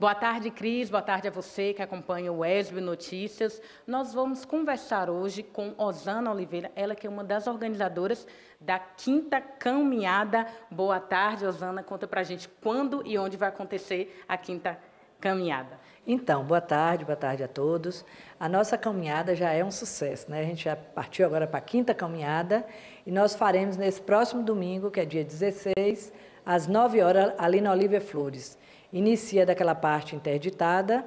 Boa tarde, Cris. Boa tarde a você que acompanha o ESB Notícias. Nós vamos conversar hoje com Osana Oliveira, ela que é uma das organizadoras da quinta caminhada. Boa tarde, Osana. Conta pra gente quando e onde vai acontecer a quinta caminhada. Então, boa tarde, boa tarde a todos. A nossa caminhada já é um sucesso, né? A gente já partiu agora para a quinta caminhada e nós faremos nesse próximo domingo, que é dia 16, às 9 horas, ali na Olívia Flores. Inicia daquela parte interditada,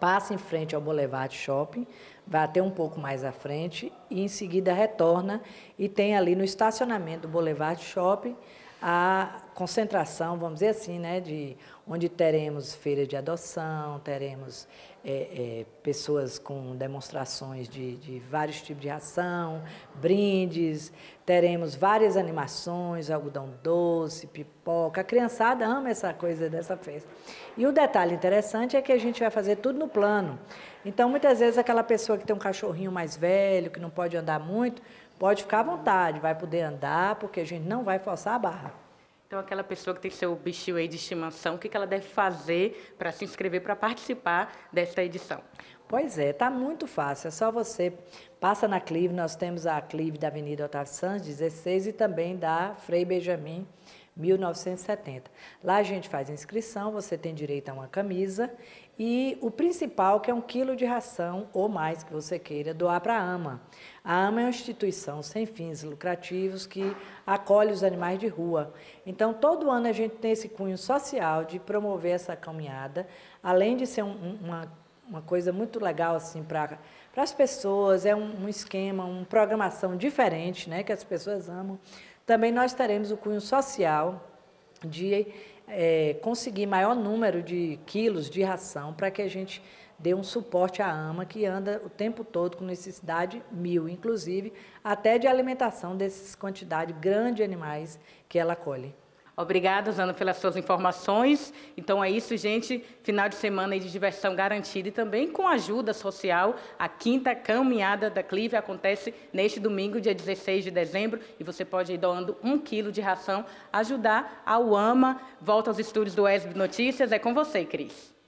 passa em frente ao Boulevard Shopping, vai até um pouco mais à frente e em seguida retorna e tem ali no estacionamento do Boulevard Shopping a concentração, vamos dizer assim, né, de onde teremos feira de adoção, teremos é, é, pessoas com demonstrações de, de, vários tipos de ração, brindes, teremos várias animações, algodão doce, pipoca. A criançada ama essa coisa dessa festa. E o detalhe interessante é que a gente vai fazer tudo no plano. Então, muitas vezes, aquela pessoa que tem um cachorrinho mais velho, que não pode andar muito, Pode ficar à vontade, vai poder andar, porque a gente não vai forçar a barra. Então, aquela pessoa que tem seu bichinho aí de estimação, o que ela deve fazer para se inscrever, para participar desta edição? Pois é, está muito fácil. É só você passa na Clive, nós temos a Clive da Avenida Otávio Santos, 16, e também da Frei Benjamin, 1970. Lá a gente faz inscrição, você tem direito a uma camisa e o principal que é um quilo de ração ou mais que você queira doar para a AMA. A AMA é uma instituição sem fins lucrativos que acolhe os animais de rua. Então, todo ano a gente tem esse cunho social de promover essa caminhada, além de ser um, uma, uma coisa muito legal assim para as pessoas, é um, um esquema, uma programação diferente, né, que as pessoas amam. Também nós teremos o cunho social de é, conseguir maior número de quilos de ração para que a gente dê um suporte à AMA, que anda o tempo todo com necessidade mil, inclusive até de alimentação dessas quantidade grande de animais que ela colhe. Obrigada, Zana, pelas suas informações. Então é isso, gente. Final de semana de diversão garantida e também com ajuda social. A quinta caminhada da Clive acontece neste domingo, dia 16 de dezembro, e você pode ir doando um quilo de ração, ajudar ao AMA. Volta aos estúdios do ESB Notícias. É com você, Cris.